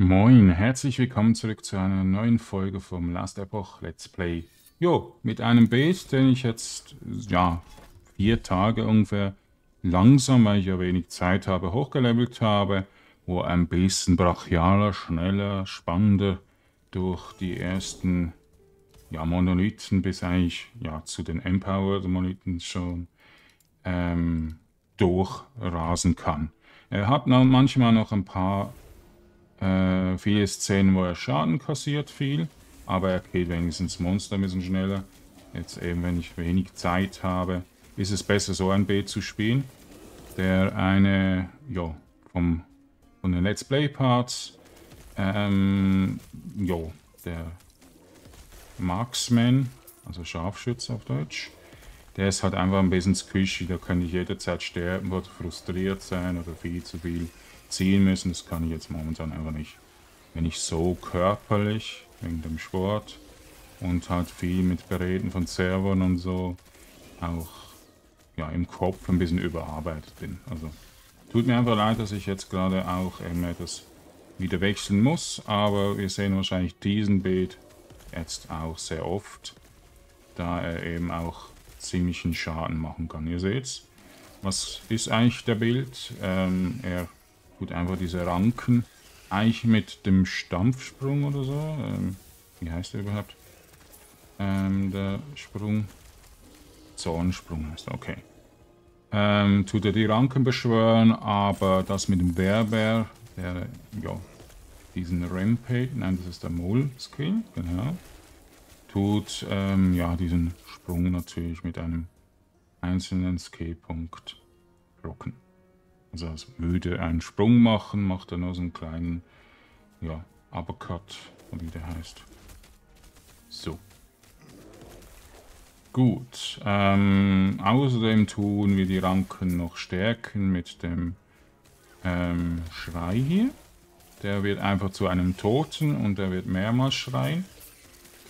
Moin, herzlich willkommen zurück zu einer neuen Folge vom Last Epoch Let's Play. Jo, mit einem Beet, den ich jetzt, ja, vier Tage ungefähr langsam, weil ich ja wenig Zeit habe, hochgelevelt habe, wo ein bisschen brachialer, schneller, spannender durch die ersten ja, Monolithen bis eigentlich ja, zu den Empowered Monolithen schon ähm, durchrasen kann. Er hat manchmal noch ein paar äh, viele Szenen, wo er Schaden kassiert viel, aber er killt wenigstens Monster ein bisschen schneller. Jetzt eben, wenn ich wenig Zeit habe, ist es besser, so ein B zu spielen. Der eine, ja, vom, von den Let's Play Parts, ähm, jo, der Marksman, also Scharfschütze auf Deutsch, der ist halt einfach ein bisschen squishy, da könnte ich jederzeit sterben oder frustriert sein oder viel zu viel ziehen müssen. Das kann ich jetzt momentan einfach nicht. Wenn ich so körperlich, wegen dem Sport und halt viel mit Geräten von Servern und so, auch ja, im Kopf ein bisschen überarbeitet bin. Also tut mir einfach leid, dass ich jetzt gerade auch eben etwas wieder wechseln muss, aber wir sehen wahrscheinlich diesen Beet jetzt auch sehr oft, da er eben auch ziemlichen Schaden machen kann. Ihr seht's. Was ist eigentlich der Bild? Ähm, er tut einfach diese Ranken eigentlich mit dem Stampfsprung oder so. Ähm, wie heißt der überhaupt? Ähm, der Sprung. Zornsprung heißt er, okay. Ähm, tut er die Ranken beschwören, aber das mit dem Werber, der, ja, diesen Rampage, nein, das ist der Mol-Skill, genau. Tut, ähm, ja, diesen Sprung natürlich mit einem einzelnen Skillpunkt rocken. Also als würde einen Sprung machen, macht er nur so einen kleinen, ja, Uppercut, wie der heißt. So. Gut. Ähm, außerdem tun wir die Ranken noch stärken mit dem ähm, Schrei hier. Der wird einfach zu einem Toten und er wird mehrmals schreien.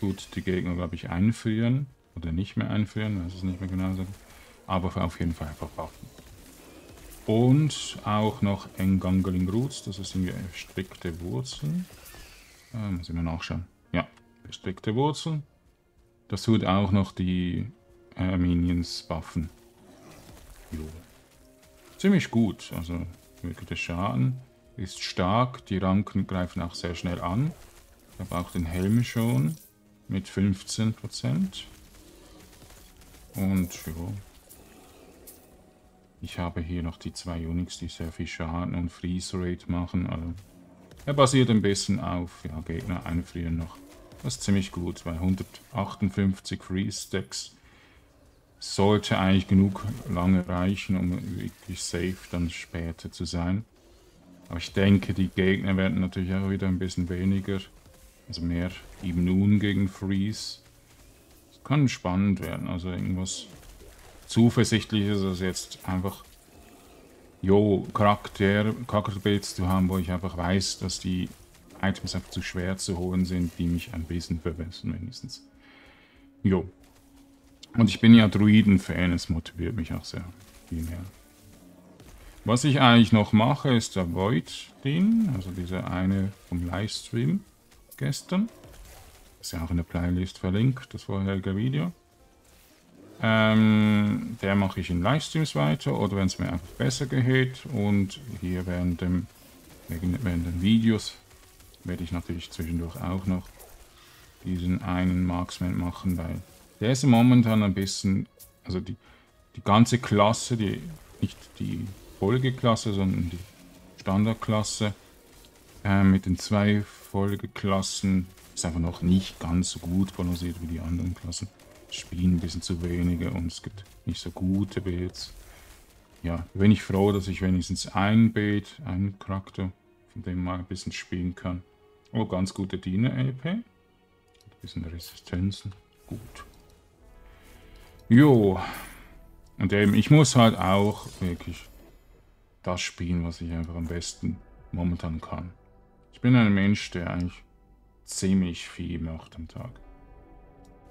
Tut die Gegner, glaube ich, einfrieren. Oder nicht mehr einfrieren, weiß es nicht mehr genau sagen. Aber auf jeden Fall einfach warten. Und auch noch Engangling Roots, das ist irgendwie strikte Wurzeln. Äh, muss ich mal nachschauen. Ja, strikte Wurzeln. Das tut auch noch die äh, Minions buffen. Jo. Ziemlich gut, also wirklich der Schaden ist stark. Die Ranken greifen auch sehr schnell an. Ich habe auch den Helm schon mit 15%. Und ja. Ich habe hier noch die zwei Unix, die sehr viel Schaden und Freeze Rate machen. Also er basiert ein bisschen auf ja, Gegner einfrieren noch. Das ist ziemlich gut, weil 158 Freeze Stacks sollte eigentlich genug lange reichen, um wirklich safe dann später zu sein. Aber ich denke, die Gegner werden natürlich auch wieder ein bisschen weniger, also mehr immun gegen Freeze. Es kann spannend werden, also irgendwas Zuversichtliches als jetzt einfach jo, Charakter, Charakterbuilds zu haben, wo ich einfach weiß, dass die Items einfach zu schwer zu holen sind, die mich ein bisschen verbessern wenigstens. Jo. Und ich bin ja Druiden-Fan, es motiviert mich auch sehr viel mehr. Was ich eigentlich noch mache, ist der Void-Ding, also dieser eine vom Livestream gestern. Ist ja auch in der Playlist verlinkt, das vorherige Video. Ähm, der mache ich in Livestreams weiter oder wenn es mir einfach besser geht. Und hier während, dem, während den Videos werde ich natürlich zwischendurch auch noch diesen einen Marksman machen, weil der ist momentan ein bisschen, also die, die ganze Klasse, die nicht die Folgeklasse, sondern die Standardklasse äh, mit den zwei Folgeklassen ist einfach noch nicht ganz so gut balanciert wie die anderen Klassen. Spielen ein bisschen zu wenige und es gibt nicht so gute Beets. Ja, bin ich froh, dass ich wenigstens ein Beet, einen Charakter, von dem mal ein bisschen spielen kann. Oh, ganz gute Diener-LP. Ein bisschen Resistenzen. Gut. Jo. Und eben, ich muss halt auch wirklich das spielen, was ich einfach am besten momentan kann. Ich bin ein Mensch, der eigentlich ziemlich viel macht am Tag.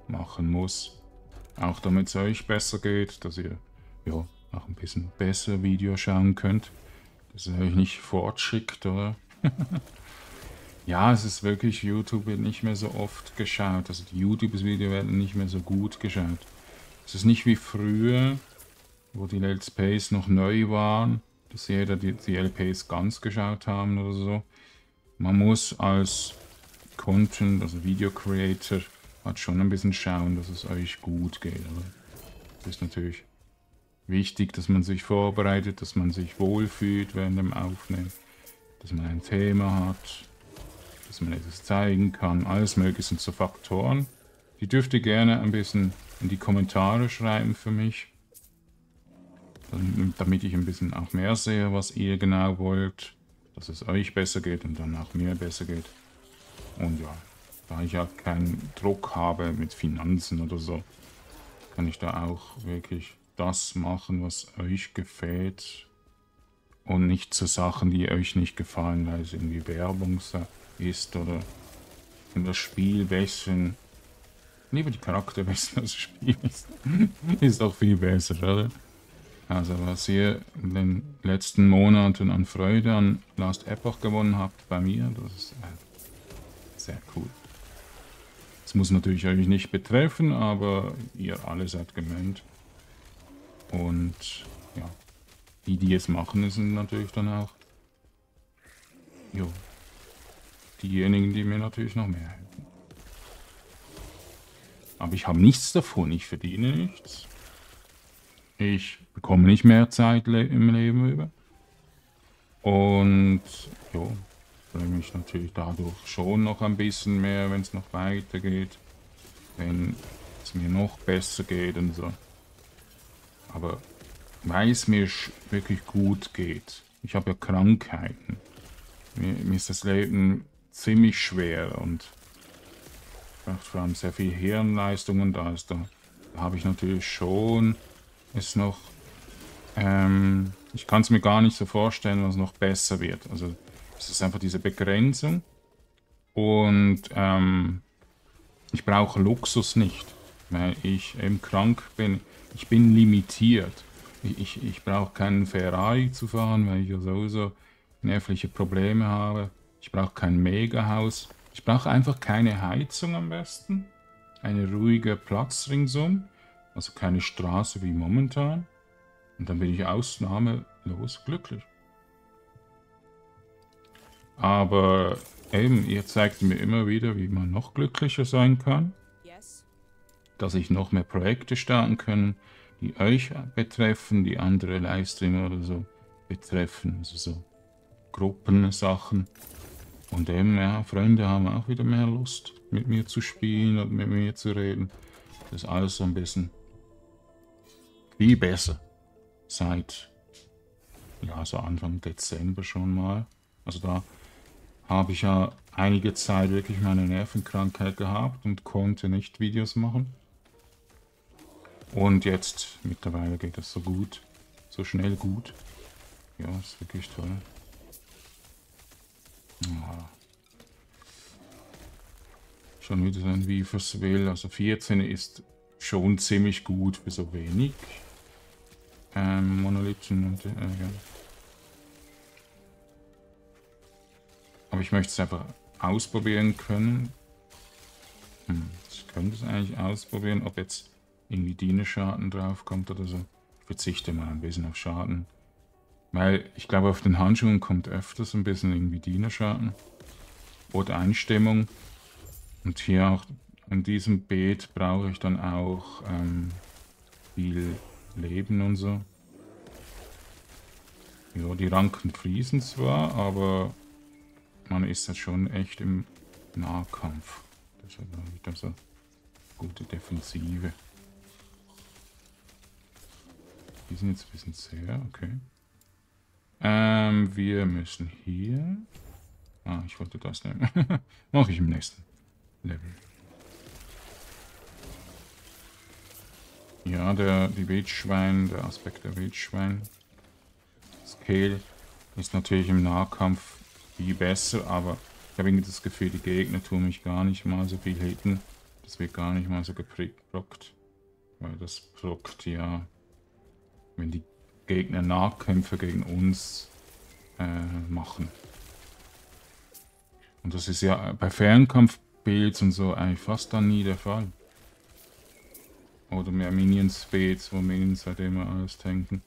Machen muss. Auch damit es euch besser geht, dass ihr ja auch ein bisschen besser Video schauen könnt. Dass ihr euch nicht fortschickt, oder? Ja, es ist wirklich, YouTube wird nicht mehr so oft geschaut. Also die YouTube-Videos werden nicht mehr so gut geschaut. Es ist nicht wie früher, wo die Let's Plays noch neu waren, dass jeder die, die LPs ganz geschaut haben oder so. Man muss als Content, also Video Creator, hat schon ein bisschen schauen, dass es euch gut geht. Aber es ist natürlich wichtig, dass man sich vorbereitet, dass man sich wohlfühlt während dem Aufnehmen, dass man ein Thema hat, dass man etwas zeigen kann. Alles mögliche sind so Faktoren. Die dürft ihr gerne ein bisschen in die Kommentare schreiben für mich, damit ich ein bisschen auch mehr sehe, was ihr genau wollt, dass es euch besser geht und dann auch mir besser geht. Und ja, da ich ja keinen Druck habe mit Finanzen oder so, kann ich da auch wirklich das machen, was euch gefällt und nicht zu Sachen, die euch nicht gefallen, weil es irgendwie Werbung ist oder in das Spiel bisschen lieber die Charakter besser als das Spiel ist. ist auch viel besser, oder? Also was ihr in den letzten Monaten an Freude an Last Epoch gewonnen habt bei mir, das ist äh, sehr cool. Das muss natürlich euch nicht betreffen, aber ihr alle seid gemeint. Und ja, die, die es machen, sind natürlich dann auch jo, diejenigen, die mir natürlich noch mehr helfen. Aber ich habe nichts davon, ich verdiene nichts. Ich bekomme nicht mehr Zeit le im Leben über. Und ja, freue mich natürlich dadurch schon noch ein bisschen mehr, wenn es noch weitergeht. Wenn es mir noch besser geht und so. Aber weil es mir wirklich gut geht. Ich habe ja Krankheiten. Mir, mir, ist das Leben ziemlich schwer und vor allem sehr viel Hirnleistungen da ist. Da, da habe ich natürlich schon es noch... Ähm, ich kann es mir gar nicht so vorstellen, was noch besser wird. Also es ist einfach diese Begrenzung. Und ähm, ich brauche Luxus nicht, weil ich eben krank bin. Ich bin limitiert. Ich, ich, ich brauche keinen Ferrari zu fahren, weil ich ja sowieso nervliche Probleme habe. Ich brauche kein Megahaus. Ich brauche einfach keine Heizung am besten. Eine ruhige Platz ringsum. Also keine Straße wie momentan. Und dann bin ich ausnahmelos glücklich. Aber eben, ihr zeigt mir immer wieder, wie man noch glücklicher sein kann. Dass ich noch mehr Projekte starten kann, die euch betreffen, die andere Livestreamer oder so betreffen. Also so Gruppensachen. Und eben, ja, Freunde haben auch wieder mehr Lust, mit mir zu spielen und mit mir zu reden. Das ist alles so ein bisschen viel besser. Seit, ja, so Anfang Dezember schon mal. Also da habe ich ja einige Zeit wirklich meine Nervenkrankheit gehabt und konnte nicht Videos machen. Und jetzt mittlerweile geht es so gut, so schnell gut. Ja, ist wirklich toll. Ja. Schon wieder so ein Weavers Will. Also 14 ist schon ziemlich gut für so wenig ähm, Monolithen und äh, ja. Aber ich möchte es einfach ausprobieren können. Hm, ich könnte es eigentlich ausprobieren, ob jetzt irgendwie Dieneschaden draufkommt oder so. Ich verzichte mal ein bisschen auf Schaden. Weil ich glaube, auf den Handschuhen kommt öfters ein bisschen irgendwie Dienerschaden. Oder Einstimmung. Und hier auch in diesem Beet brauche ich dann auch ähm, viel Leben und so. Ja, die Ranken fließen zwar, aber man ist halt schon echt im Nahkampf. Deshalb habe ich da so gute Defensive. Die sind jetzt ein bisschen sehr, okay. Ähm, wir müssen hier... Ah, ich wollte das nehmen. Mache ich im nächsten Level. Ja, der, die Wildschwein, der Aspekt der Wildschwein. Scale ist natürlich im Nahkampf viel besser, aber ich habe irgendwie das Gefühl, die Gegner tun mich gar nicht mal so viel hitten. Das wird gar nicht mal so geprockt. Weil das prockt ja, wenn die Gegner Nahkämpfe gegen uns äh, machen. Und das ist ja bei Fernkampfbuilds und so eigentlich fast dann nie der Fall. Oder mehr Minions-Beats, wo Minions halt immer alles tanken.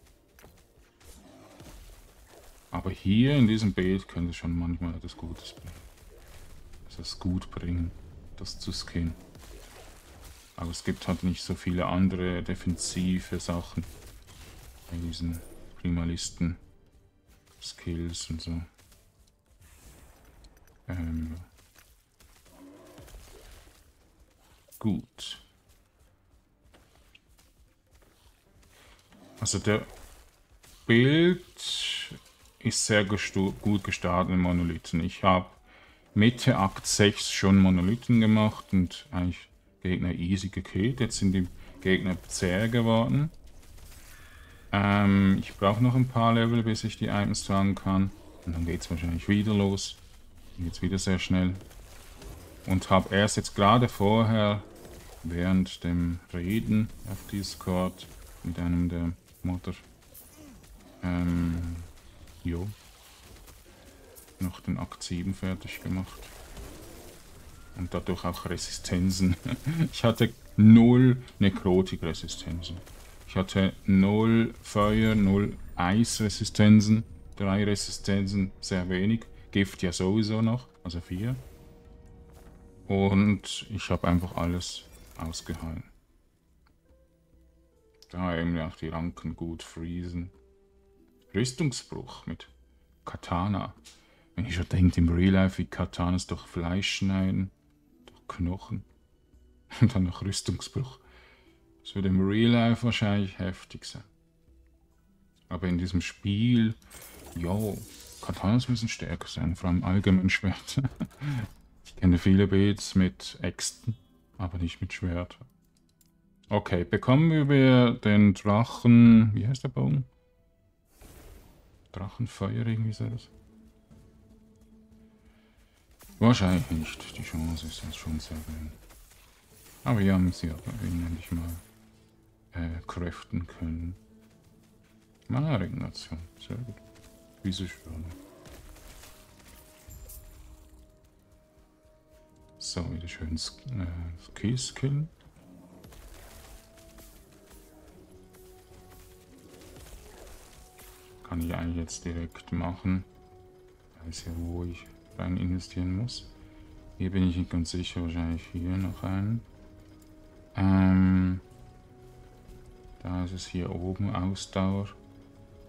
Aber hier in diesem Bild könnte schon manchmal etwas Gutes bringen. Es gut bringen, das zu scannen. Aber es gibt halt nicht so viele andere defensive Sachen bei diesen Primalisten Skills und so. Ähm, gut. Also der Bild ist sehr gut gestartet in Monolithen. Ich habe Mitte Akt 6 schon Monolithen gemacht und eigentlich Gegner easy gekillt. Jetzt sind die Gegner zäh geworden. Ähm, ich brauche noch ein paar Level, bis ich die Items tragen kann. Und dann geht es wahrscheinlich wieder los. Dann geht es wieder sehr schnell. Und habe erst jetzt gerade vorher, während dem Reden auf Discord, mit einem der Mutter, ähm, jo, noch den Akt 7 fertig gemacht und dadurch auch Resistenzen. ich hatte null Nekrotik-Resistenzen. Ich hatte null Feuer, null Eisresistenzen, drei Resistenzen, sehr wenig. Gift ja sowieso noch, also vier. Und ich habe einfach alles ausgehalten. Da eben auch die Ranken gut freezen. Rüstungsbruch mit Katana. Wenn ich schon denke, im Real Life, wie Katanas durch Fleisch schneiden. Knochen. Und dann noch Rüstungsbruch. Das würde im Real Life wahrscheinlich heftig sein. Aber in diesem Spiel, ja, Katanas müssen stärker sein, vor allem allgemein Schwert. ich kenne viele Beats mit Äxten, aber nicht mit Schwert. Okay, bekommen wir den Drachen, wie heißt der Bogen? Drachenfeuer, irgendwie so das. Wahrscheinlich nicht. Die Chance ist jetzt schon sehr gering. Aber wir haben sie aber endlich mal äh, craften können. Mana-Regeneration. Sehr gut. Wie so schön. So, wieder schön äh, Skills Kann ich eigentlich jetzt direkt machen. Weiß ja, wo ich rein investieren muss. Hier bin ich nicht ganz sicher, wahrscheinlich hier noch ein. Ähm, da ist es hier oben, Ausdauer.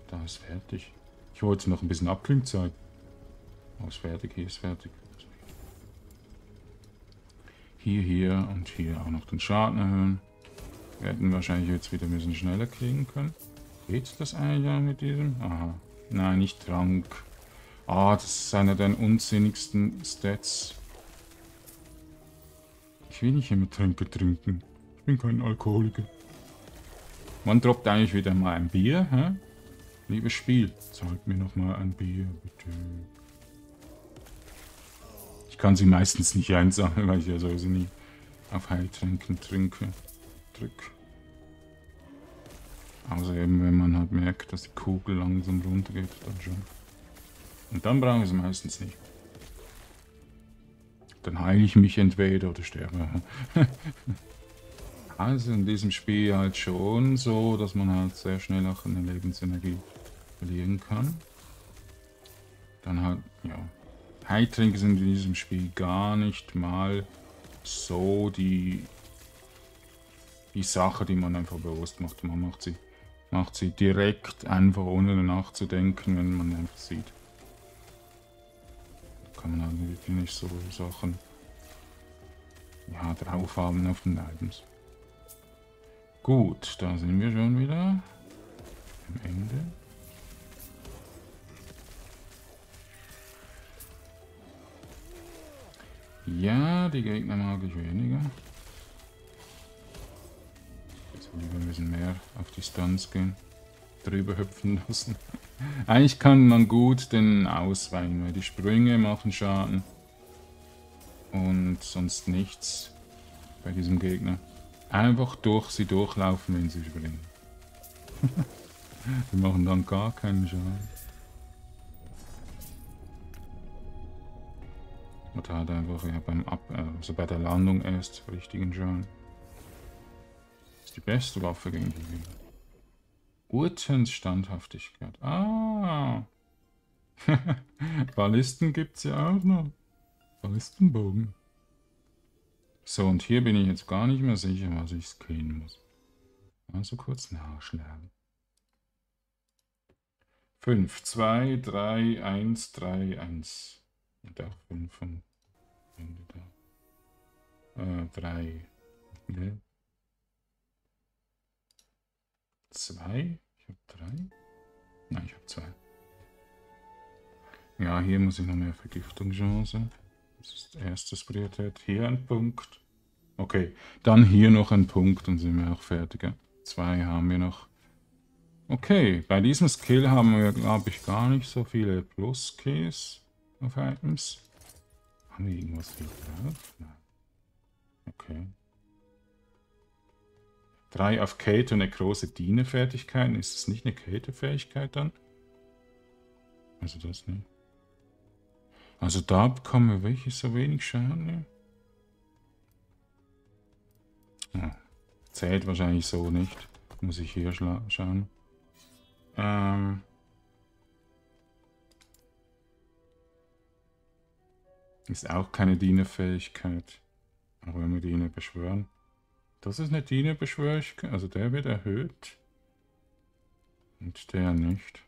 Da ist fertig. Ich wollte noch ein bisschen Abkühlzeit. Oh, ist fertig, hier ist fertig. Hier, hier und hier auch noch den Schaden erhöhen. Wir hätten wahrscheinlich jetzt wieder ein bisschen schneller kriegen können. Geht das eigentlich mit diesem? Aha. Nein, nicht Trank. Ah, das ist einer der unsinnigsten Stats. Ich will nicht immer Tränke trinken. Ich bin kein Alkoholiker. Man droppt eigentlich wieder mal ein Bier, hä? Liebes Spiel, zahlt mir noch mal ein Bier, bitte. Ich kann sie meistens nicht einsammeln, weil ich ja sowieso nie auf Heiltränken trinke. Drück. Außer eben, wenn man halt merkt, dass die Kugel langsam runtergeht, dann schon. Und dann brauche ich es meistens nicht. Dann heile ich mich entweder oder sterbe. also in diesem Spiel halt schon so, dass man halt sehr schnell auch eine Lebensenergie verlieren kann. Dann halt, ja. Heiltränke sind in diesem Spiel gar nicht mal so die, die Sache, die man einfach bewusst macht. Man macht sie, macht sie direkt einfach ohne nachzudenken, wenn man einfach sieht kann man halt wirklich nicht so Sachen ja, drauf haben auf den Items. Gut, da sind wir schon wieder am Ende. Ja, die Gegner mag ich weniger. Jetzt lieber ein bisschen mehr auf Distanz gehen drüber hüpfen lassen. Eigentlich kann man gut den ausweichen, weil die Sprünge machen Schaden. Und sonst nichts bei diesem Gegner. Einfach durch sie durchlaufen, wenn sie springen. die machen dann gar keinen Schaden. Oder er einfach ja, beim Ab also bei der Landung erst richtigen Schaden. Ist die beste Waffe gegen die Wien. Urtens Standhaftigkeit. Ah! Ballisten gibt's ja auch noch. Ballistenbogen. So, und hier bin ich jetzt gar nicht mehr sicher, was ich skillen muss. Also kurz nachschlagen. 5, 2, 3, 1, 3, 1. Und auch 5 von Ende da. Äh, 3. Ne? 2? Ich habe 3? Nein, ich habe 2. Ja, hier muss ich noch mehr Vergiftungschance. Das ist erstes Priorität. Hier ein Punkt. Okay, dann hier noch ein Punkt und sind wir auch fertig. Zwei haben wir noch. Okay, bei diesem Skill haben wir, glaube ich, gar nicht so viele Plus-Keys auf Items. Haben wir irgendwas hier drauf? Nein. Okay. Drei auf Kate und eine große Diener-Fertigkeiten. Ist das nicht eine Kate-Fähigkeit dann? Also das nicht. Also da bekommen wir welche so wenig Schaden. Ja. Zählt wahrscheinlich so nicht. Muss ich hier schauen. Ähm ist auch keine Dienerfähigkeit. Aber wenn wir Diener beschwören. Das ist eine Dienerbeschwörigkeit. Also der wird erhöht. Und der nicht.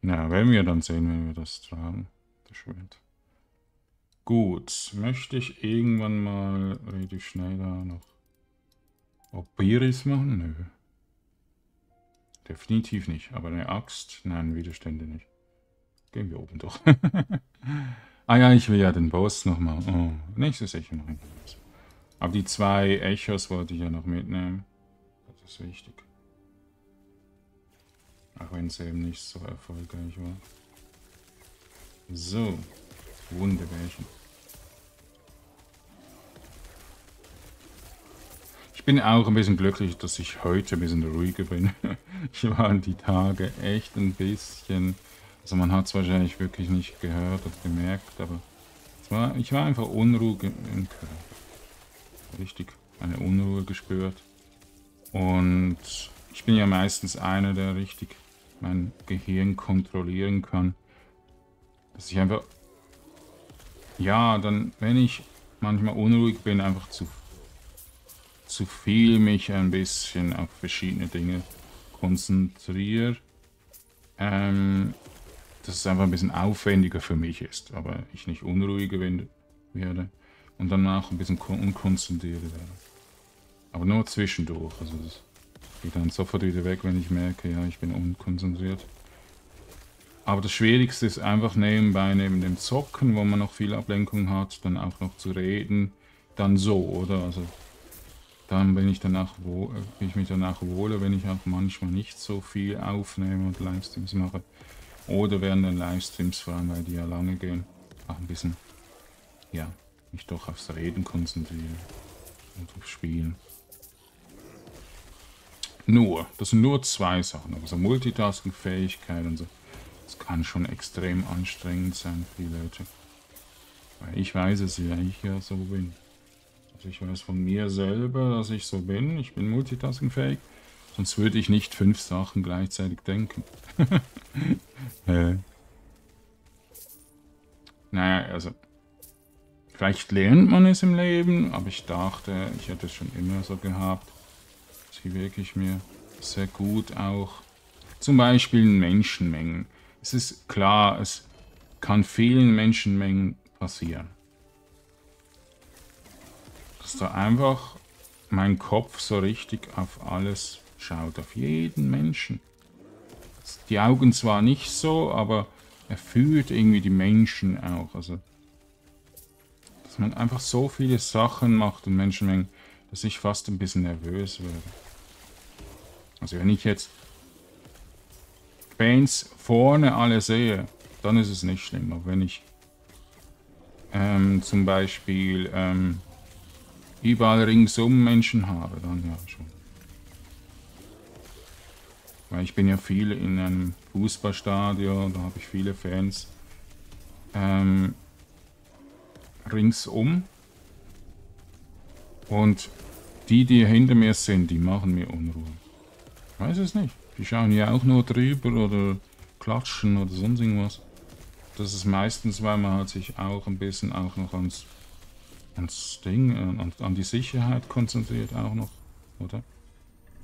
Na, werden wir dann sehen, wenn wir das tragen. Das Schwert. Gut. Möchte ich irgendwann mal relativ schnell da noch Opiris machen? Nö. Definitiv nicht. Aber eine Axt? Nein, Widerstände nicht. Gehen wir oben durch. ah ja, ich will ja den Boss nochmal. Oh, nächstes Echo noch hin. Aber die zwei Echos wollte ich ja noch mitnehmen. Das ist wichtig. Auch wenn es eben nicht so erfolgreich war. So. Wunderbärchen. bin auch ein bisschen glücklich, dass ich heute ein bisschen ruhiger bin. ich war die Tage echt ein bisschen... Also man hat es wahrscheinlich wirklich nicht gehört oder gemerkt, aber war, ich war einfach unruhig im Körper. Richtig eine Unruhe gespürt. Und ich bin ja meistens einer, der richtig mein Gehirn kontrollieren kann. Dass ich einfach... Ja, dann, wenn ich manchmal unruhig bin, einfach zu zu viel mich ein bisschen auf verschiedene Dinge konzentriere. Ähm, dass es einfach ein bisschen aufwendiger für mich ist, aber ich nicht unruhiger werde und dann auch ein bisschen unkonzentriert werde. Aber nur zwischendurch, also das geht dann sofort wieder weg, wenn ich merke, ja, ich bin unkonzentriert. Aber das Schwierigste ist einfach nebenbei, neben dem Zocken, wo man noch viel Ablenkung hat, dann auch noch zu reden, dann so, oder? Also dann bin ich danach wohl, bin ich mich danach wohler, wenn ich auch manchmal nicht so viel aufnehme und Livestreams mache. Oder während den Livestreams, vor allem weil die ja lange gehen, auch ein bisschen, ja, mich doch aufs Reden konzentrieren und aufs Spielen. Nur, das sind nur zwei Sachen, aber so Multitasking-Fähigkeit und so, das kann schon extrem anstrengend sein für die Leute. Weil ich weiß es ja, ich ja so bin. Also ich weiß von mir selber, dass ich so bin. Ich bin multitaskingfähig. Sonst würde ich nicht fünf Sachen gleichzeitig denken. äh. Naja, also... Vielleicht lernt man es im Leben, aber ich dachte, ich hätte es schon immer so gehabt. Sie wirklich mir sehr gut auch. Zum Beispiel in Menschenmengen. Es ist klar, es kann vielen Menschenmengen passieren dass da einfach mein Kopf so richtig auf alles schaut, auf jeden Menschen. Die Augen zwar nicht so, aber er fühlt irgendwie die Menschen auch. Also, dass man einfach so viele Sachen macht und Menschenmengen, dass ich fast ein bisschen nervös werde. Also wenn ich jetzt Bands vorne alle sehe, dann ist es nicht schlimm. Aber wenn ich ähm, zum Beispiel ähm, überall ringsum Menschen habe, dann ja schon. Weil ich bin ja viel in einem Fußballstadion, da habe ich viele Fans. Ähm, ringsum. Und die, die hinter mir sind, die machen mir Unruhe. Ich weiß es nicht. Die schauen ja auch nur drüber oder klatschen oder sonst irgendwas. Das ist meistens, weil man halt sich auch ein bisschen auch noch ans, ans Ding, äh, an, an die Sicherheit konzentriert auch noch, oder?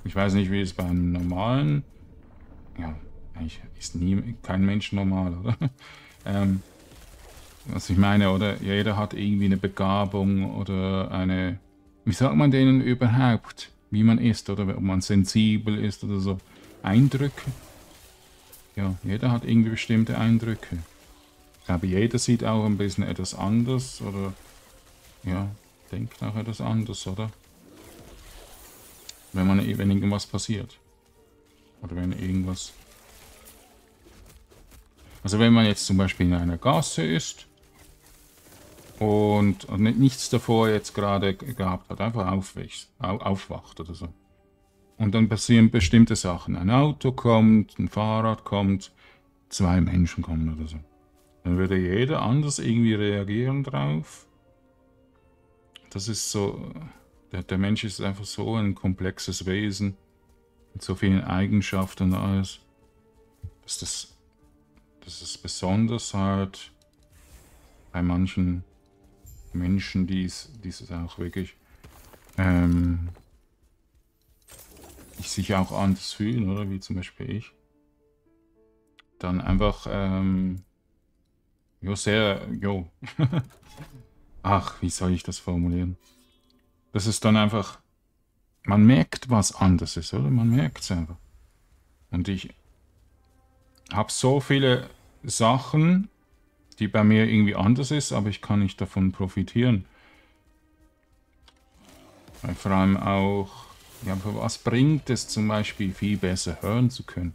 Ich weiß nicht, wie es beim normalen, ja, eigentlich ist nie kein Mensch normal, oder? ähm, was ich meine, oder? Jeder hat irgendwie eine Begabung oder eine, wie sagt man denen überhaupt, wie man ist oder ob man sensibel ist oder so. Eindrücke. Ja, jeder hat irgendwie bestimmte Eindrücke. Ich glaube, jeder sieht auch ein bisschen etwas anders oder ja, denkt auch etwas anders, oder? Wenn man wenn irgendwas passiert. Oder wenn irgendwas. Also wenn man jetzt zum Beispiel in einer Gasse ist und, nichts davor jetzt gerade gehabt hat, einfach aufwächst, aufwacht oder so. Und dann passieren bestimmte Sachen. Ein Auto kommt, ein Fahrrad kommt, zwei Menschen kommen oder so. Dann würde jeder anders irgendwie reagieren drauf. Das ist so, der, der Mensch ist einfach so ein komplexes Wesen mit so vielen Eigenschaften und alles, dass das, dass das besonders halt bei manchen Menschen, die es auch wirklich ähm, sich auch anders fühlen, oder wie zum Beispiel ich, dann einfach, ähm, jo, sehr, jo, ach, wie soll ich das formulieren? Das ist dann einfach, man merkt, was anders ist, oder? Man merkt es einfach. Und ich habe so viele Sachen, die bei mir irgendwie anders ist, aber ich kann nicht davon profitieren. Weil vor allem auch, ja, was bringt es zum Beispiel viel besser hören zu können?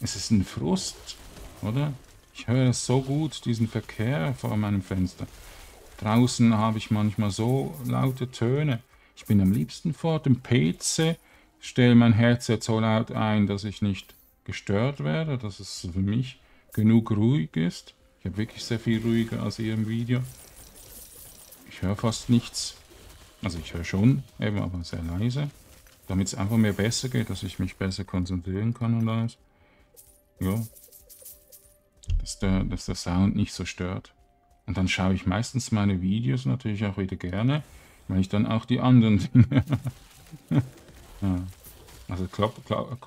Es ist ein Frust, oder? Ich höre so gut, diesen Verkehr vor meinem Fenster. Draußen habe ich manchmal so laute Töne. Ich bin am liebsten vor dem PC, stelle mein Headset so laut ein, dass ich nicht gestört werde, dass es für mich genug ruhig ist. Ich habe wirklich sehr viel ruhiger als ihr im Video. Ich höre fast nichts. Also ich höre schon, eben aber sehr leise. Damit es einfach mir besser geht, dass ich mich besser konzentrieren kann und alles. Ja. Dass der, dass der Sound nicht so stört. Und dann schaue ich meistens meine Videos natürlich auch wieder gerne, weil ich dann auch die anderen Dinge... ja. Also klapp, klapp,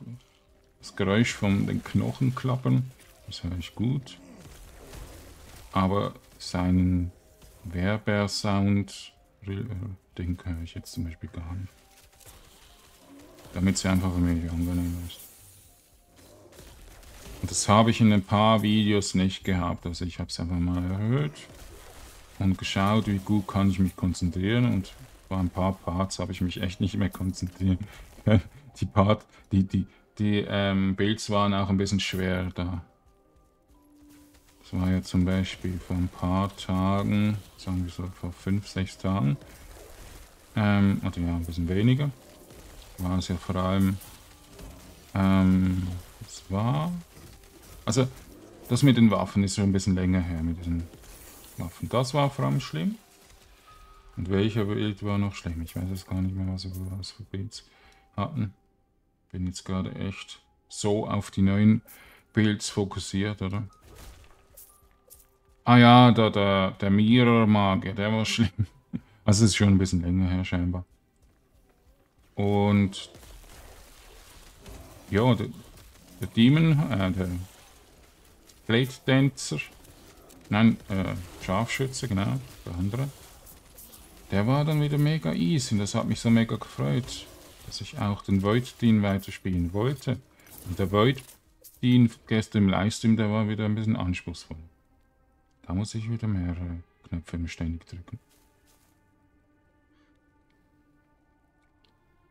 das Geräusch von den Knochen klappern, das höre ich gut aber seinen Werber-Sound, den höre ich jetzt zum Beispiel gar nicht. Damit es einfach ein wenig angenehm ist. Und das habe ich in ein paar Videos nicht gehabt. Also ich habe es einfach mal erhöht und geschaut, wie gut kann ich mich konzentrieren. Und bei ein paar Parts habe ich mich echt nicht mehr konzentriert. die Part, die, die, die ähm, Builds waren auch ein bisschen schwer da. Das war ja zum Beispiel vor ein paar Tagen, sagen wir so vor fünf, sechs Tagen, ähm, oder ja, ein bisschen weniger, war es ja vor allem, ähm, das war, also das mit den Waffen ist schon ein bisschen länger her, mit diesen Waffen. Das war vor allem schlimm. Und welcher Bild war noch schlimm? Ich weiß jetzt gar nicht mehr, was wir was für Builds hatten. Bin jetzt gerade echt so auf die neuen Builds fokussiert, oder? Ah ja, der, der, der Mirror-Magier, der war schlimm. Also ist schon ein bisschen länger her scheinbar. Und ja, der, der Demon, äh, der Blade Dancer, nein, äh, Scharfschütze, genau, der andere. Der war dann wieder mega easy und das hat mich so mega gefreut, dass ich auch den Void Dean weiterspielen wollte. Und der Void Dean gestern im Livestream, der war wieder ein bisschen anspruchsvoll. Da muss ich wieder mehrere Knöpfe ständig drücken.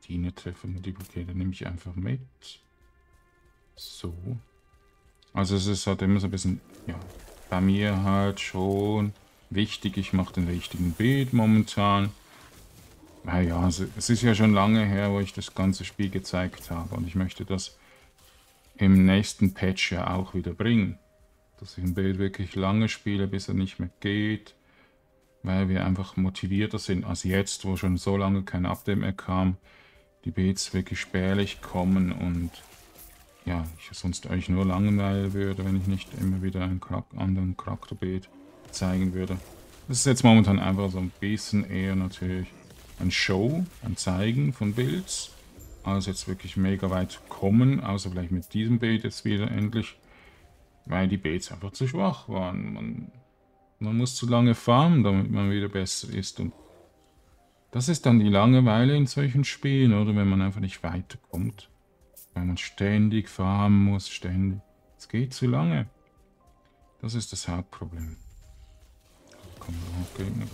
Tine Treffer Multiplicator nehme ich einfach mit. So. Also es ist halt immer so ein bisschen, ja, bei mir halt schon wichtig. Ich mache den richtigen Bild momentan. Naja, also es ist ja schon lange her, wo ich das ganze Spiel gezeigt habe. Und ich möchte das im nächsten Patch ja auch wieder bringen dass ich ein Bild wirklich lange spiele, bis er nicht mehr geht. weil wir einfach motivierter sind als jetzt, wo schon so lange kein Update mehr kam. Die Beats wirklich spärlich kommen und ja, ich sonst euch nur langweilen würde, wenn ich nicht immer wieder einen anderen Charakterbeet zeigen würde. Das ist jetzt momentan einfach so ein bisschen eher natürlich ein Show, ein Zeigen von Builds, als jetzt wirklich mega weit kommen, außer vielleicht mit diesem Bild jetzt wieder endlich, weil die Baits einfach zu schwach waren. Man, man muss zu lange farmen, damit man wieder besser ist und das ist dann die Langeweile in solchen Spielen, oder wenn man einfach nicht weiterkommt. Weil man ständig farmen muss, ständig. Es geht zu lange. Das ist das Hauptproblem. Kommen auch Gegner.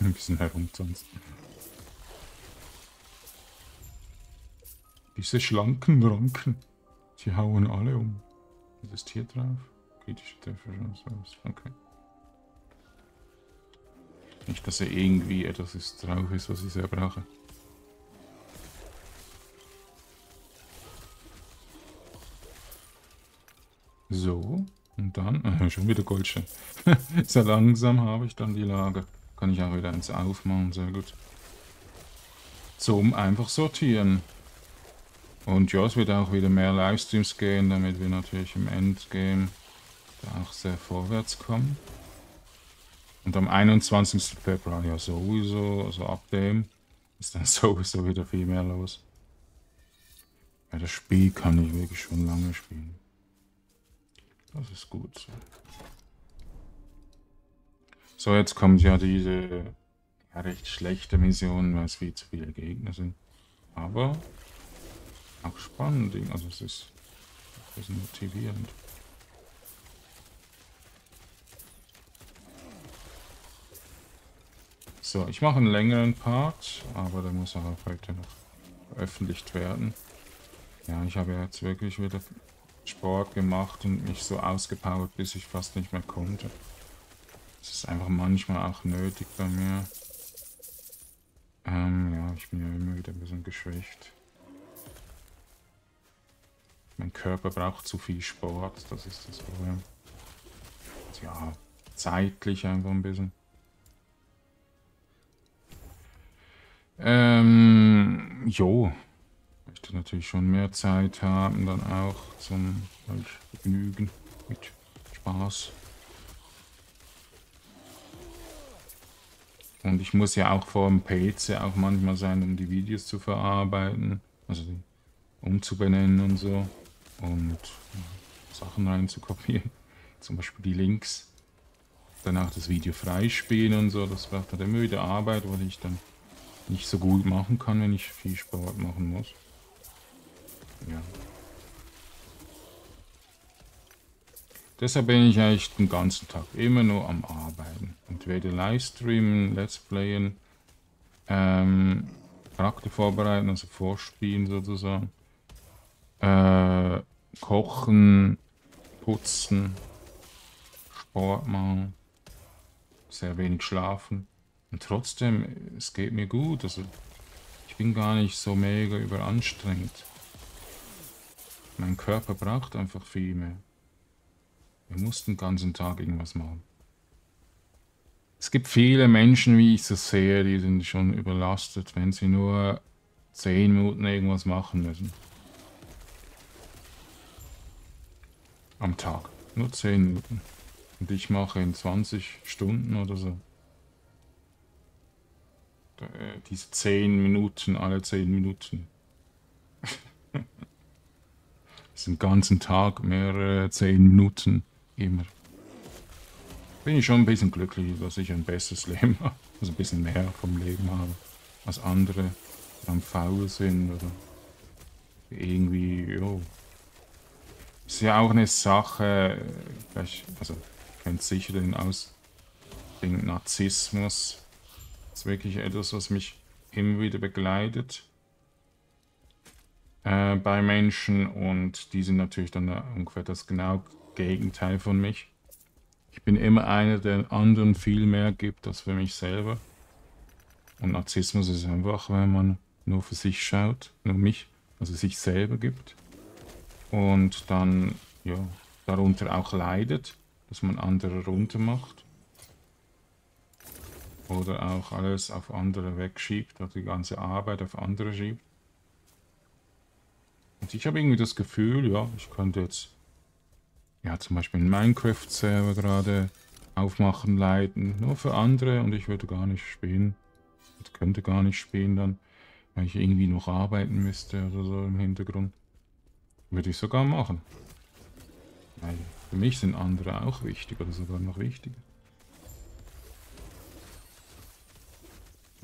Ein bisschen herumtanzen. Diese schlanken Ranken, die hauen alle um. Was ist hier drauf? Kritische Treffer oder sowas. Okay. Nicht, dass er irgendwie etwas ist, drauf ist, was ich sehr brauche. So, und dann, äh, schon wieder Goldstein. Sehr langsam habe ich dann die Lage. Kann ich auch wieder eins aufmachen, sehr gut. Zum einfach sortieren. Und ja, es wird auch wieder mehr Livestreams gehen, damit wir natürlich im Endgame da auch sehr vorwärts kommen. Und am 21. Februar ja sowieso, also ab dem ist dann sowieso wieder viel mehr los. Weil das Spiel kann ich wirklich schon lange spielen. Das ist gut so. So, jetzt kommt ja diese ja, recht schlechte Mission, weil es viel zu viele Gegner sind. Aber auch spannend, also es ist ein bisschen motivierend. So, ich mache einen längeren Part, aber der muss auch heute noch veröffentlicht werden. Ja, ich habe jetzt wirklich wieder Sport gemacht und mich so ausgepowert, bis ich fast nicht mehr konnte. Das ist einfach manchmal auch nötig bei mir. Ähm, ja, ich bin ja immer wieder ein bisschen geschwächt. Mein Körper braucht zu viel Sport, das ist das Problem. Ja, zeitlich einfach ein bisschen. Ähm, jo, möchte natürlich schon mehr Zeit haben, dann auch zum Vergnügen mit Spaß. Und ich muss ja auch vor dem PC auch manchmal sein, um die Videos zu verarbeiten, also umzubenennen und so und ja, Sachen reinzukopieren, zum Beispiel die Links. Danach das Video freispielen und so, das braucht dann wieder Arbeit, weil ich dann nicht so gut machen kann, wenn ich viel Sport machen muss. Ja. Deshalb bin ich eigentlich den ganzen Tag immer nur am Arbeiten. Entweder Livestreamen, Let's Playen, ähm, Charakter vorbereiten, also vorspielen sozusagen, äh, kochen, putzen, Sport machen, sehr wenig schlafen. Und trotzdem, es geht mir gut. Also ich bin gar nicht so mega überanstrengt. Mein Körper braucht einfach viel mehr. Wir mussten den ganzen Tag irgendwas machen. Es gibt viele Menschen, wie ich so sehe, die sind schon überlastet, wenn sie nur 10 Minuten irgendwas machen müssen. Am Tag. Nur 10 Minuten. Und ich mache in 20 Stunden oder so. Äh, diese 10 Minuten, alle 10 Minuten. Das den ganzen Tag mehrere 10 Minuten immer. Bin ich schon ein bisschen glücklich, dass ich ein besseres Leben habe. Also ein bisschen mehr vom Leben habe. Als andere, die am faul sind oder irgendwie, jo. Ist ja auch eine Sache, also kennt sicher den Aus, den Narzissmus. Ist wirklich etwas, was mich immer wieder begleitet äh, bei Menschen und die sind natürlich dann ungefähr das genau Gegenteil von mich. Ich bin immer einer, der anderen viel mehr gibt als für mich selber. Und Narzissmus ist einfach, wenn man nur für sich schaut, nur mich, also sich selber gibt. Und dann, ja, darunter auch leidet. dass man andere runter macht. Oder auch alles auf andere wegschiebt, oder die ganze Arbeit auf andere schiebt. Und ich habe irgendwie das Gefühl, ja, ich könnte jetzt ja zum Beispiel einen Minecraft-Server gerade aufmachen, leiten, nur für andere und ich würde gar nicht spielen. Ich könnte gar nicht spielen dann, weil ich irgendwie noch arbeiten müsste oder so im Hintergrund. Würde ich sogar machen. Weil für mich sind andere auch wichtig oder sogar noch wichtiger.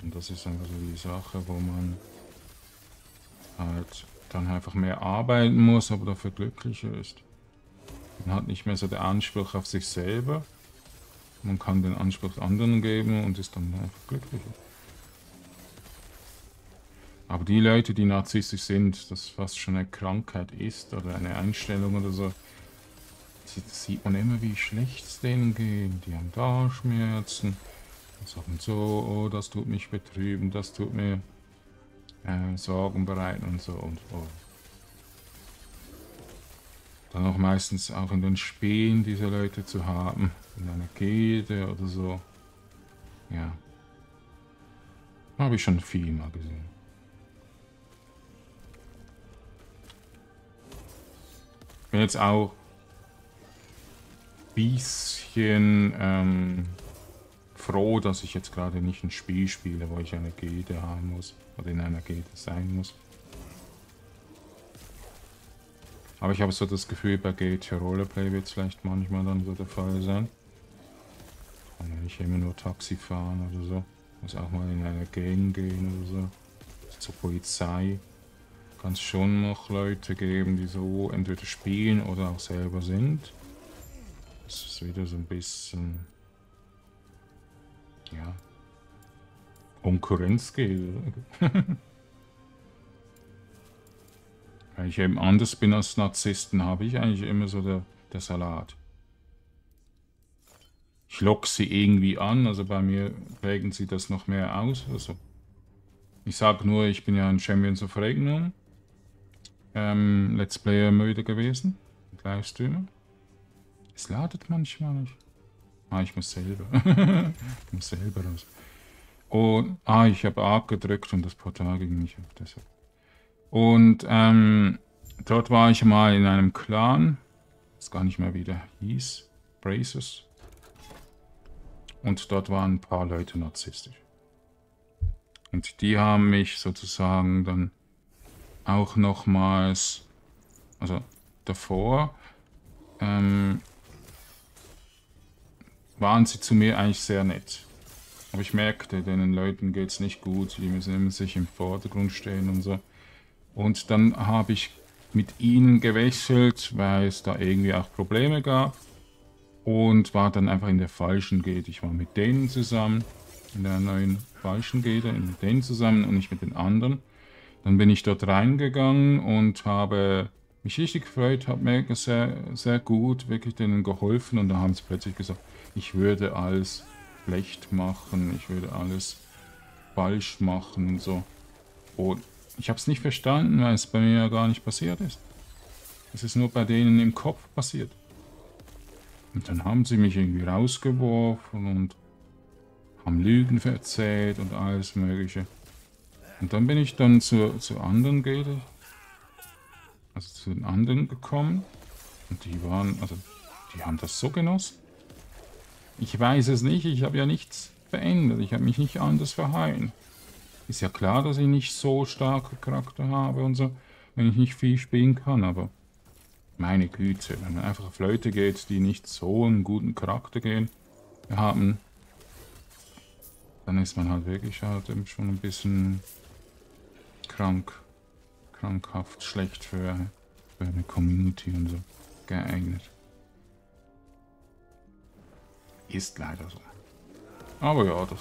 Und das ist einfach so die Sache, wo man halt dann einfach mehr arbeiten muss, aber dafür glücklicher ist. Man hat nicht mehr so den Anspruch auf sich selber. Man kann den Anspruch anderen geben und ist dann einfach glücklicher. Aber die Leute, die narzisstisch sind, das fast schon eine Krankheit ist oder eine Einstellung oder so, das sieht man immer, wie schlecht es denen geht. Die haben da Schmerzen, sagen so, oh, das tut mich betrüben, das tut mir äh, Sorgen bereiten und so und so. Dann auch meistens auch in den Spähen diese Leute zu haben, in einer Gede oder so. Ja. Habe ich schon viel mal gesehen. Bin jetzt auch ein bisschen ähm, froh, dass ich jetzt gerade nicht ein Spiel spiele, wo ich eine Gede haben muss. Oder in einer Gede sein muss. Aber ich habe so das Gefühl, bei GTA Rollerplay wird es vielleicht manchmal dann so der Fall sein. Kann ja nicht immer nur Taxi fahren oder so. Muss auch mal in eine Gang gehen oder so. Zur Polizei. Kann es schon noch Leute geben, die so entweder spielen oder auch selber sind. Das ist wieder so ein bisschen ja, Konkurrenz geht. Weil ich eben anders bin als Narzissten, habe ich eigentlich immer so der, der Salat. Ich lock sie irgendwie an, also bei mir prägen sie das noch mehr aus. Also ich sage nur, ich bin ja ein Champions of Regnum. Ähm, Let's Player müde gewesen. Livestreamer. Es ladet manchmal nicht. Ah, ich muss selber. ich muss selber raus. Und, ah, ich habe A gedrückt und das Portal ging nicht auf. Deshalb. Und ähm, dort war ich mal in einem Clan. Das gar nicht mehr wie der hieß. Braces. Und dort waren ein paar Leute narzisstisch. Und die haben mich sozusagen dann auch nochmals, also davor, ähm, waren sie zu mir eigentlich sehr nett. Aber ich merkte, den Leuten geht es nicht gut, die müssen immer sich im Vordergrund stehen und so. Und dann habe ich mit ihnen gewechselt, weil es da irgendwie auch Probleme gab. Und war dann einfach in der falschen Gate. Ich war mit denen zusammen, in der neuen falschen Gate, mit denen zusammen und nicht mit den anderen. Dann bin ich dort reingegangen und habe mich richtig gefreut, habe mir sehr, sehr gut wirklich denen geholfen und da haben sie plötzlich gesagt, ich würde alles schlecht machen, ich würde alles falsch machen und so. Und ich habe es nicht verstanden, weil es bei mir ja gar nicht passiert ist. Es ist nur bei denen im Kopf passiert. Und dann haben sie mich irgendwie rausgeworfen und haben Lügen erzählt und alles mögliche. Und dann bin ich dann zu, zu anderen Gede, also zu den anderen gekommen. Und die waren, also die haben das so genossen. Ich weiß es nicht, ich habe ja nichts verändert, ich habe mich nicht anders verhalten. Ist ja klar, dass ich nicht so starke Charakter habe und so, wenn ich nicht viel spielen kann, aber meine Güte, wenn man einfach auf Leute geht, die nicht so einen guten Charakter gehen, haben, dann ist man halt wirklich halt schon ein bisschen krank, krankhaft schlecht für, für eine Community und so geeignet. Ist leider so. Aber ja, das,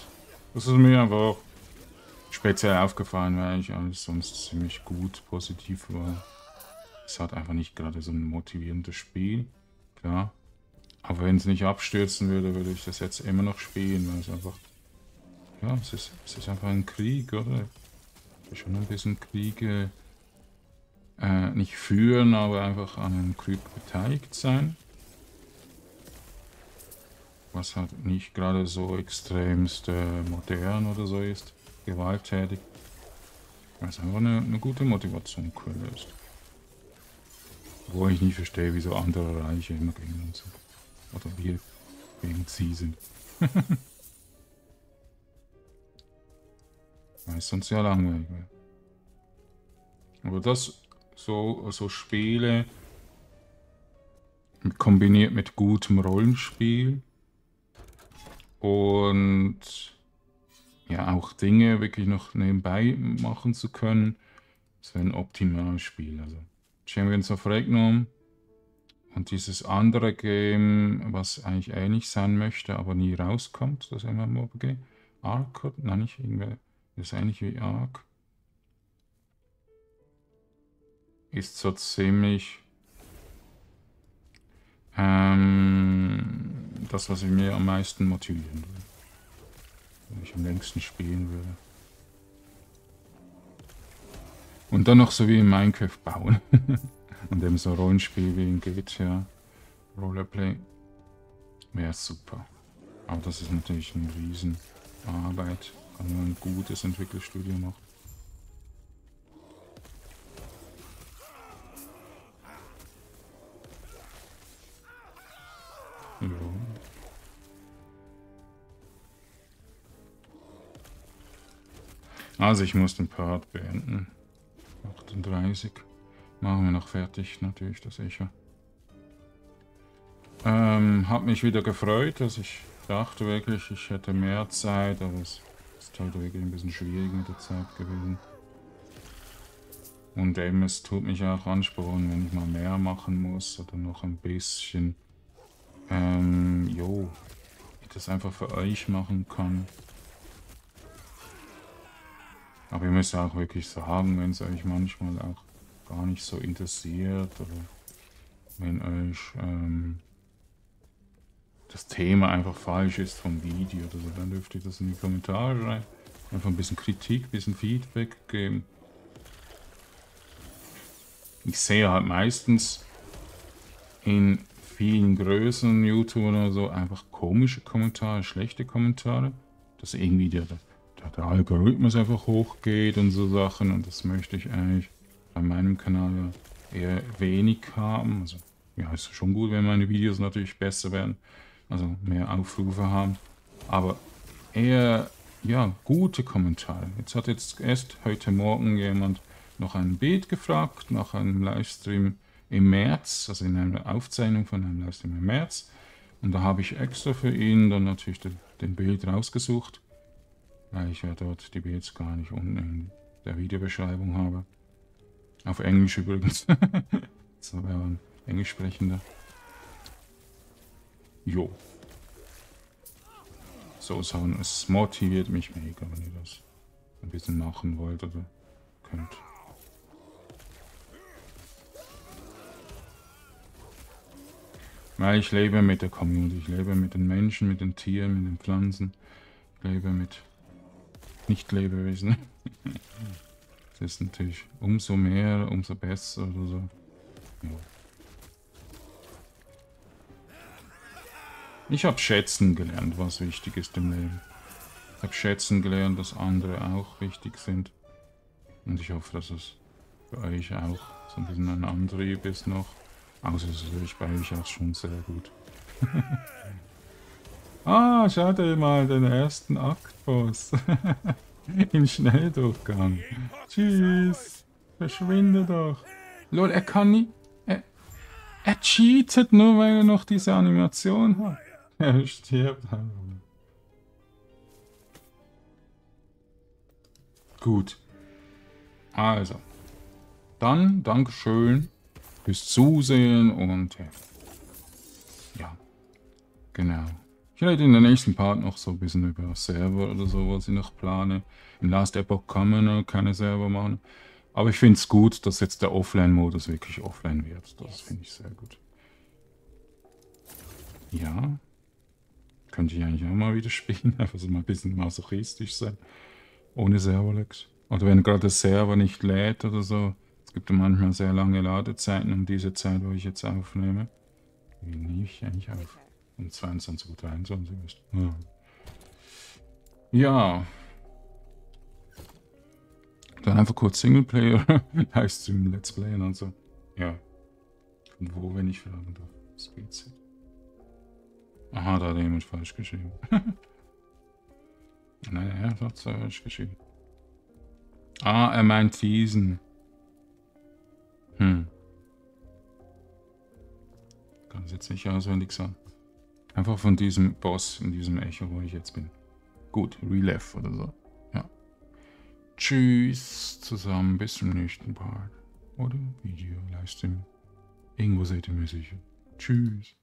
das ist mir einfach speziell aufgefallen, weil ich alles sonst ziemlich gut positiv war. Es hat einfach nicht gerade so ein motivierendes Spiel, klar. Aber wenn es nicht abstürzen würde, würde ich das jetzt immer noch spielen, weil es einfach... Ja, es ist, es ist einfach ein Krieg, oder? Schon ein bisschen Kriege äh, nicht führen, aber einfach an einem Krieg beteiligt sein. was halt nicht gerade so extremst äh, modern oder so ist, gewalttätig. Weil es einfach eine, eine gute Motivationsquelle ist. Wo ich nicht verstehe, wieso andere Reiche immer gegen uns sind. Oder wir gegen sie sind. Weil es sonst ja langweilig wäre. Aber das, so, so Spiele, kombiniert mit gutem Rollenspiel und ja auch Dinge wirklich noch nebenbei machen zu können, das wäre ein optimales Spiel. Also Champions of Regnum und dieses andere Game, was eigentlich ähnlich sein möchte, aber nie rauskommt, das MMORPG. Ark, nein, nicht irgendwie, das ist ähnlich wie Ark. Ist so ziemlich ähm, das, was ich mir am meisten motivieren würde. Wenn ich am längsten spielen würde. Und dann noch so wie in Minecraft bauen. Und eben so Rollenspiel wie in GTA. Rollerplay. Wäre super. Aber das ist natürlich eine Riesenarbeit. Kann nur ein gutes Entwicklerstudio machen. Ja. Also ich muss den Part beenden. 38. Machen wir noch fertig, natürlich, das Echo. Ähm, hat mich wieder gefreut, dass ich dachte wirklich, ich hätte mehr Zeit, aber es ist halt wirklich ein bisschen schwierig mit der Zeit gewesen. Und eben, es tut mich auch anspornen, wenn ich mal mehr machen muss oder noch ein bisschen ähm, jo. Ich das einfach für euch machen kann. Aber ihr müsst auch wirklich sagen, wenn es euch manchmal auch gar nicht so interessiert oder wenn euch ähm, das Thema einfach falsch ist vom Video oder so, dann dürft ihr das in die Kommentare schreiben. Einfach ein bisschen Kritik, ein bisschen Feedback geben. Ich sehe halt meistens in vielen größeren YouTubern oder so einfach komische Kommentare, schlechte Kommentare, dass irgendwie der, der, Algorithmus einfach hochgeht und so Sachen und das möchte ich eigentlich bei meinem Kanal ja eher wenig haben. Also ja, ist schon gut, wenn meine Videos natürlich besser werden, also mehr Aufrufe haben, aber eher ja, gute Kommentare. Jetzt hat jetzt erst heute Morgen jemand noch ein Bild gefragt nach einem Livestream im März, also in einer Aufzeichnung von einem Livestream im März. Und da habe ich extra für ihn dann natürlich den, den Bild rausgesucht, weil ich ja dort die Bilds gar nicht unten in der Videobeschreibung habe. Auf Englisch übrigens. so wäre ein Englisch sprechender. Jo. So, so, es motiviert mich mega, wenn ihr das ein bisschen machen wollt oder könnt. Weil ich lebe mit der Community, ich lebe mit den Menschen, mit den Tieren, mit den Pflanzen, ich lebe mit Nicht-Lebewesen. das ist natürlich umso mehr, umso besser oder so. Ja. Ich habe schätzen gelernt, was wichtig ist im Leben. Ich habe schätzen gelernt, dass andere auch wichtig sind. Und ich hoffe, dass es für euch auch so ein bisschen ein Antrieb ist noch. Außer es ist bei euch auch schon sehr gut. ah, schau dir mal den ersten Aktboss. In Schnelldurchgang. Tschüss. Verschwinde doch. Lol, er kann nie... Er, er cheatet nur, weil er noch diese Animation hat. Er stirbt einfach. Gut. Also. Dann, Dankeschön fürs Zusehen und ja, genau. Ich rede in der nächsten Part noch so ein bisschen über Server oder so, was ich noch plane. In Last Epoch kann man keine Server machen. Aber ich finde es gut, dass jetzt der Offline-Modus wirklich offline wird. Das finde ich sehr gut. Ja. Könnte ich eigentlich auch mal wieder spielen. Einfach so mal ein bisschen masochistisch sein. Ohne Serverlex. Oder wenn gerade der Server nicht lädt oder so. Es gibt manchmal sehr lange Ladezeiten um diese Zeit, wo ich jetzt aufnehme. Wie nehme ich eigentlich auf? um 22 Uhr 23 ist. Ja. ja. Dann einfach kurz Singleplayer, Livestream, Let's Playen und so. Ja. Von wo, wenn ich fragen darf? Speedset. Aha, da hat jemand falsch geschrieben. Nein, er hat falsch geschrieben. Ah, er meint diesen. Hm. Kann es jetzt nicht auswendig sagen. Einfach von diesem Boss in diesem Echo, wo ich jetzt bin. Gut, Relef oder so. Ja. Tschüss zusammen, bis zum nächsten Part. Oder Video, Livestream. Irgendwo seid ihr mir sicher. Tschüss.